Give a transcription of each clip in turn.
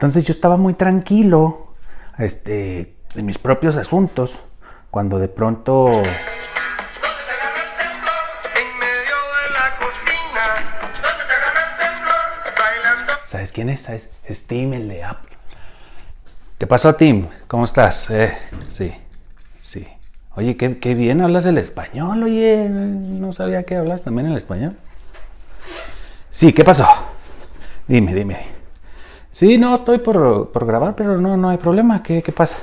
Entonces yo estaba muy tranquilo este, en mis propios asuntos cuando de pronto... ¿Sabes quién es? Es Tim, el de Apple. ¿Qué pasó, Tim? ¿Cómo estás? Eh, sí, sí. Oye, qué, qué, bien hablas el español, oye. No sabía que hablas también el español. Sí, ¿qué pasó? Dime, dime. Sí, no, estoy por, por grabar, pero no, no hay problema. ¿Qué, ¿Qué pasa?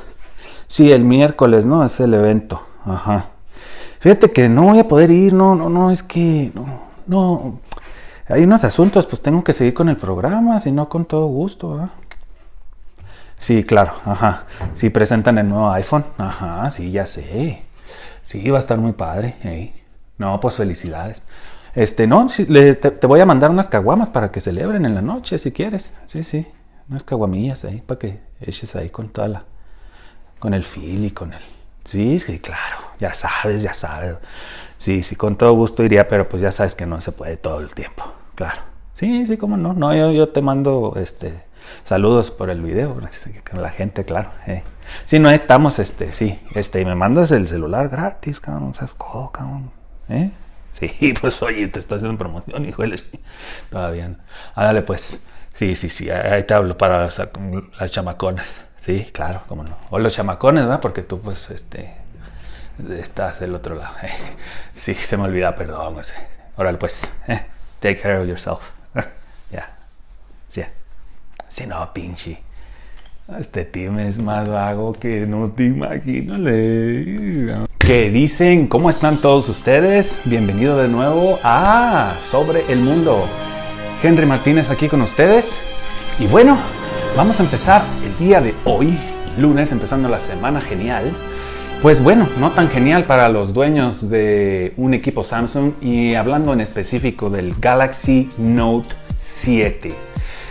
Sí, el miércoles, ¿no? Es el evento. Ajá. Fíjate que no voy a poder ir, no, no, no, es que, no, no. Hay unos asuntos, pues tengo que seguir con el programa, si no, con todo gusto. Sí, claro, ajá. Sí, presentan el nuevo iPhone. Ajá, sí, ya sé. Sí, va a estar muy padre. No, pues felicidades. Este, no, te, voy a mandar unas caguamas para que celebren en la noche, si quieres. Sí, sí, unas caguamillas ahí, para que eches ahí con toda la, con el fil y con el... Sí, sí, claro, ya sabes, ya sabes. Sí, sí, con todo gusto iría, pero pues ya sabes que no se puede todo el tiempo, claro. Sí, sí, cómo no. No, yo, yo te mando este saludos por el video, con la gente, claro. Eh. Si no estamos, este, sí, este, y me mandas el celular gratis, cabrón, seas codo, cabrón. ¿Eh? Sí, pues oye, te estoy haciendo promoción, hijo Todavía no. Ah, dale, pues. Sí, sí, sí, ahí te hablo para las chamaconas. Sí, claro, cómo no. O los chamacones, ¿verdad? Porque tú, pues, este, estás del otro lado. Sí, se me olvida, perdón. Sé. Órale, pues, eh, take care of yourself. Ya. Sí. Sí, no, pinche. Este team es más vago que no te imagino. ¿Qué dicen? ¿Cómo están todos ustedes? Bienvenido de nuevo a Sobre el Mundo. Henry Martínez aquí con ustedes. Y bueno, Vamos a empezar el día de hoy, lunes, empezando la semana genial. Pues bueno, no tan genial para los dueños de un equipo Samsung y hablando en específico del Galaxy Note 7.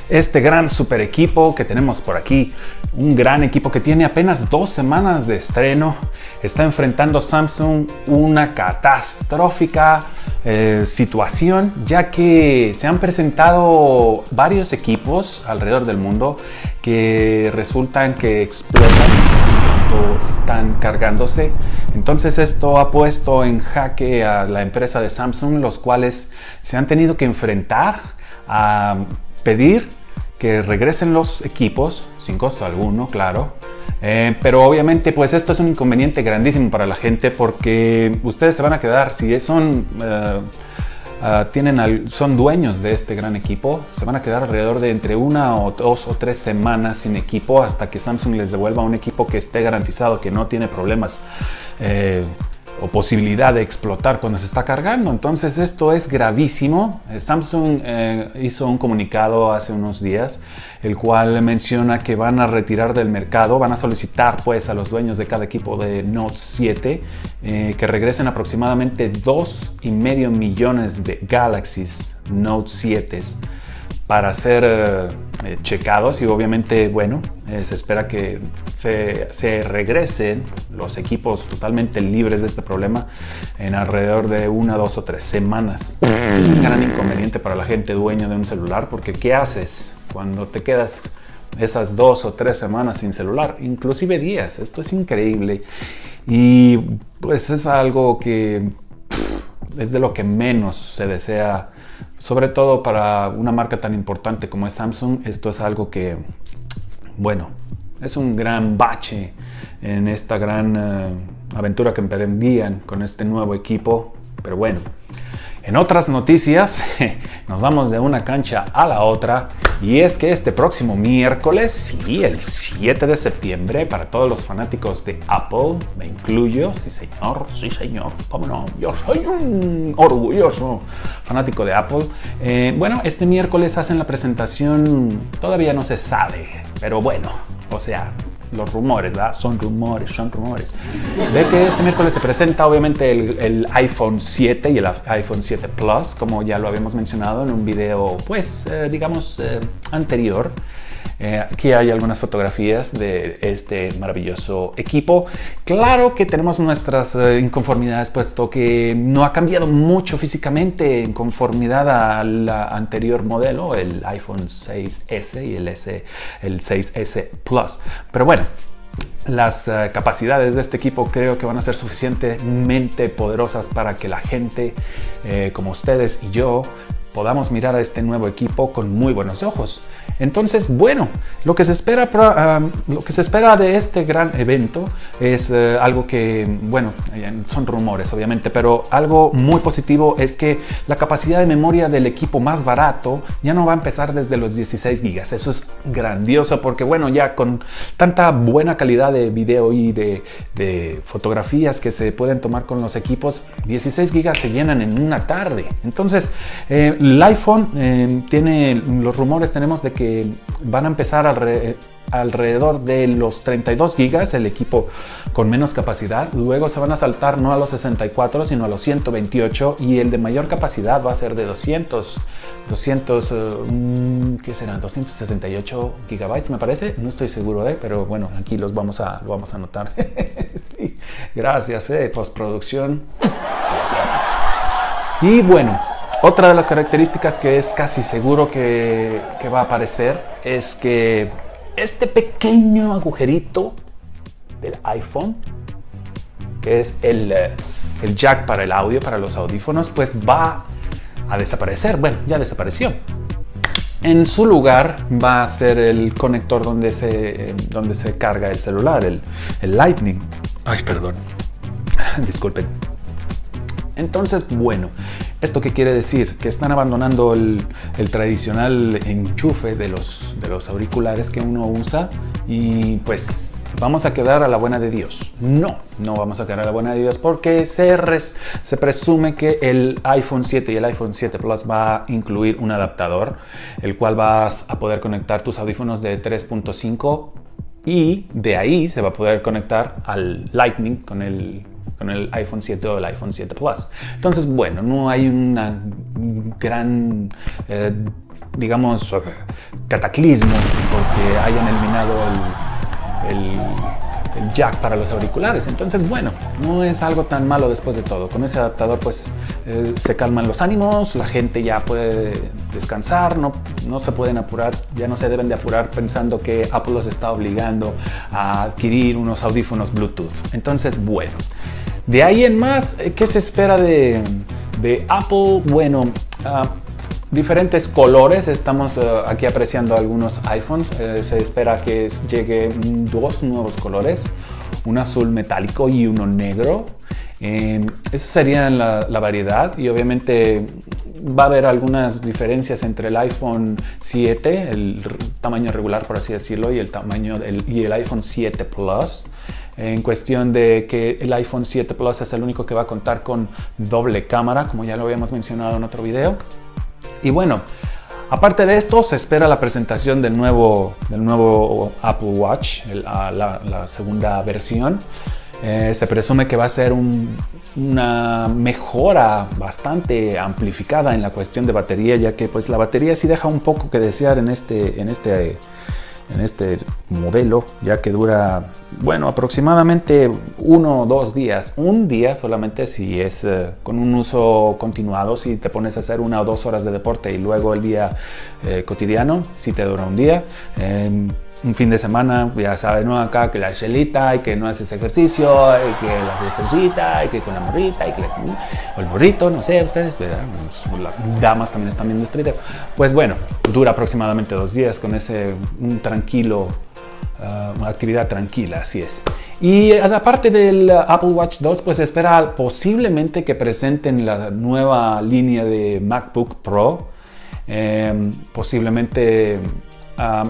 Este gran super equipo que tenemos por aquí, un gran equipo que tiene apenas dos semanas de estreno, está enfrentando Samsung una catastrófica eh, situación, ya que se han presentado varios equipos alrededor del mundo que resultan que explotan están cargándose. Entonces esto ha puesto en jaque a la empresa de Samsung, los cuales se han tenido que enfrentar a pedir que regresen los equipos, sin costo alguno, claro, eh, pero obviamente pues esto es un inconveniente grandísimo para la gente porque ustedes se van a quedar, si son, eh, ah, tienen son dueños de este gran equipo, se van a quedar alrededor de entre una o dos o tres semanas sin equipo hasta que Samsung les devuelva un equipo que esté garantizado, que no tiene problemas. Eh, o posibilidad de explotar cuando se está cargando. Entonces esto es gravísimo. Eh, Samsung eh, hizo un comunicado hace unos días, el cual menciona que van a retirar del mercado, van a solicitar pues a los dueños de cada equipo de Note 7 eh, que regresen aproximadamente 2,5 millones de Galaxies Note 7 para ser eh, checados y obviamente, bueno, eh, se espera que se, se, regresen los equipos totalmente libres de este problema en alrededor de una, dos o tres semanas. Es un gran inconveniente para la gente dueña de un celular porque ¿qué haces cuando te quedas esas dos o tres semanas sin celular? Inclusive días. Esto es increíble y pues es algo que es de lo que menos se desea sobre todo para una marca tan importante como es Samsung, esto es algo que, bueno, es un gran bache en esta gran eh, aventura que emprendían con este nuevo equipo. Pero bueno, en otras noticias, nos vamos de una cancha a la otra y es que este próximo miércoles, sí, el 7 de septiembre, para todos los fanáticos de Apple, me incluyo, sí señor, sí señor, cómo no, yo soy un orgulloso fanático de Apple. Eh, bueno, este miércoles hacen la presentación, todavía no se sabe, pero bueno, o sea, los rumores, ¿verdad? Son rumores, son rumores. De que este miércoles se presenta obviamente el, iPhone 7 y el iPhone 7 Plus, como ya lo habíamos mencionado en un video, pues, eh, digamos, eh, anterior. Eh, aquí hay algunas fotografías de este maravilloso equipo. Claro que tenemos nuestras eh, inconformidades, puesto que no ha cambiado mucho físicamente en conformidad al anterior modelo, el iPhone 6S y el, S, el 6S Plus. Pero bueno, las eh, capacidades de este equipo creo que van a ser suficientemente poderosas para que la gente como ustedes y yo podamos mirar a este nuevo equipo con muy buenos ojos. Entonces, bueno, lo que se espera, lo que se espera de este gran evento es eh, algo que, bueno, eh, son rumores obviamente, pero algo muy positivo es que la capacidad de memoria del equipo más barato ya no va a empezar desde los 16 gigas. Eso es grandioso porque, bueno, ya con tanta buena calidad de video y de, fotografías que se pueden tomar con los equipos, 16 gigas se llenan en una tarde. Entonces, eh, el iPhone tiene los rumores tenemos de que van a empezar alrededor de los 32 gigas, el equipo con menos capacidad. Luego se van a saltar no a los 64, sino a los 128 y el de mayor capacidad va a ser de 200, 200, uh, ¿qué serán? 268 gigabytes, me parece. No estoy seguro de, pero bueno, aquí los vamos a, lo vamos a anotar. sí, gracias, eh, postproducción. Y bueno, otra de las características que es casi seguro que, va a aparecer es que este pequeño agujerito del iPhone, que es el, eh, el, jack para el audio, para los audífonos, pues va a desaparecer. Bueno, ya desapareció. En su lugar va a ser el conector donde se, donde se carga el celular, el, el Lightning. Ay, perdón. Disculpen. Entonces, bueno, ¿esto qué quiere decir? Que están abandonando el, tradicional enchufe de los, de los auriculares que uno usa y pues vamos a quedar a la buena de Dios. No, no vamos a quedar a la buena de Dios porque se, se presume que el iPhone 7 y el iPhone 7 Plus va a incluir un adaptador, el cual vas a poder conectar tus audífonos de 3.5 y de ahí se va a poder conectar al Lightning con el con el iPhone 7 o el iPhone 7 Plus. Entonces, bueno, no hay una gran, eh, digamos, cataclismo porque hayan eliminado el, el, jack para los auriculares. Entonces, bueno, no es algo tan malo después de todo. Con ese adaptador, pues, eh, se calman los ánimos, la gente ya puede descansar, no, no se pueden apurar, ya no se deben de apurar pensando que Apple los está obligando a adquirir unos audífonos Bluetooth. Entonces, bueno. De ahí en más, eh, ¿qué se espera de, Apple? Bueno, ah, diferentes colores. Estamos eh, aquí apreciando algunos iPhones. Eh, se espera que llegue dos nuevos colores, un azul metálico y uno negro. esa sería la, la, variedad y obviamente va a haber algunas diferencias entre el iPhone 7, el tamaño regular por así decirlo, y el tamaño y el iPhone 7 Plus en cuestión de que el iPhone 7 Plus es el único que va a contar con doble cámara, como ya lo habíamos mencionado en otro video. Y bueno, aparte de esto, se espera la presentación del nuevo, del nuevo Apple Watch, la, segunda versión. Eh, se presume que va a ser una mejora bastante amplificada en la cuestión de batería, ya que pues la batería sí deja un poco que desear en este, en este en este modelo, ya que dura, bueno, aproximadamente uno o dos días. Un día solamente si es eh, con un uso continuado, si te pones a hacer una o dos horas de deporte y luego el día eh, cotidiano, si te dura un día. Em, un fin de semana, ya sabes, ¿no? Acá que la chelita y que no haces ejercicio, y que la fiestecita, y que con la morrita, y que o el burrito, no sé, ustedes, ¿verdad? Pues, las damas también están viendo video. Pues bueno, dura aproximadamente dos días con ese un tranquilo, ah, una actividad tranquila, así es. Y aparte del Apple Watch 2, pues espera posiblemente que presenten la nueva línea de MacBook Pro. Em, posiblemente ah,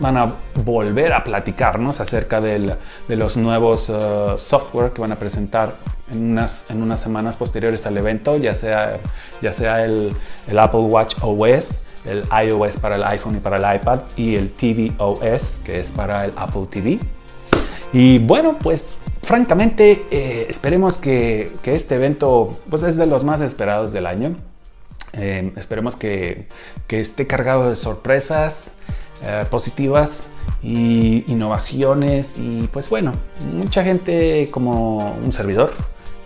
van a volver a platicarnos acerca de los nuevos uh, software que van a presentar en unas, en unas semanas posteriores al evento, ya sea, ya sea el, Apple Watch OS, el iOS para el iPhone y para el iPad y el TV OS, que es para el Apple TV. Y bueno, pues francamente eh, esperemos que, este evento pues, es de los más esperados del año. Eh, esperemos que, que esté cargado de sorpresas. Eh, positivas y innovaciones y pues bueno, mucha gente como un servidor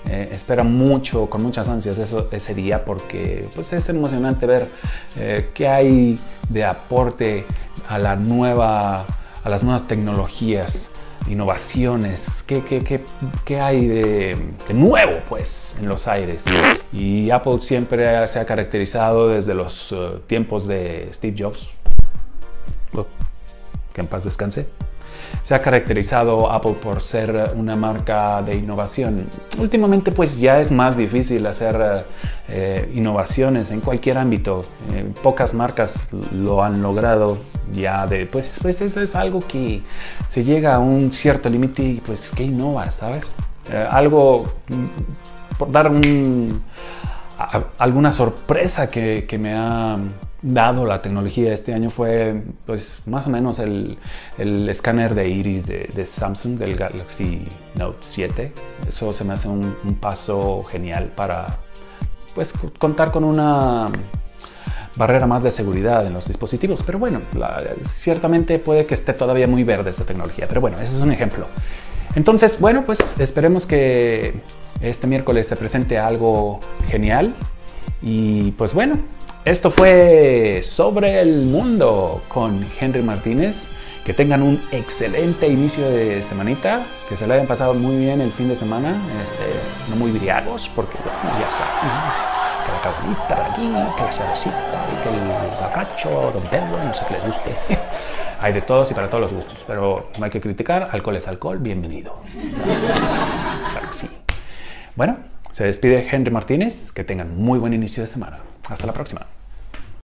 eh, espera mucho, con muchas ansias ese día porque pues es emocionante ver eh, qué hay de aporte a, la nueva, a las nuevas tecnologías, innovaciones, qué, qué, qué, qué hay de, nuevo pues en los aires. Y Apple siempre se ha caracterizado desde los uh, tiempos de Steve Jobs, que en paz descanse, se ha caracterizado Apple por ser una marca de innovación. Últimamente pues ya es más difícil hacer eh, innovaciones en cualquier ámbito. Eh, pocas marcas lo han logrado ya de pues, pues eso es algo que se llega a un cierto límite y pues que innova, ¿sabes? Eh, algo por dar un, alguna sorpresa que, me ha dado la tecnología este año fue pues más o menos el, el escáner de iris de, Samsung del Galaxy Note 7 eso se me hace un, un, paso genial para pues contar con una barrera más de seguridad en los dispositivos. Pero bueno la, ciertamente puede que esté todavía muy verde esta tecnología. Pero bueno ese es un ejemplo entonces bueno pues esperemos que este miércoles se presente algo genial. Y pues bueno esto fue Sobre el Mundo con Henry Martínez. Que tengan un excelente inicio de semanita, que se lo hayan pasado muy bien el fin de semana, este, no muy briagos, porque bueno, ya saben, que la cabrita por aquí, que la cervecita, que el bacacho, don Pedro, no sé qué les guste. hay de todos y para todos los gustos, pero no hay que criticar, alcohol es alcohol, bienvenido. Claro que sí. Bueno, se despide Henry Martínez, que tengan muy buen inicio de semana. Hasta la próxima.